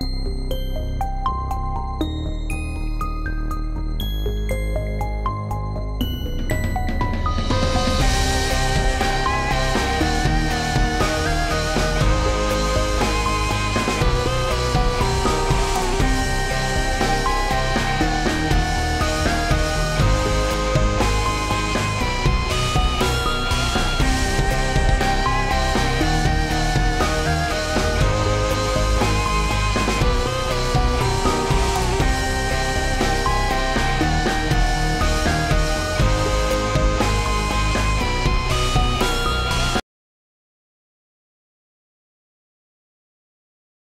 Bye.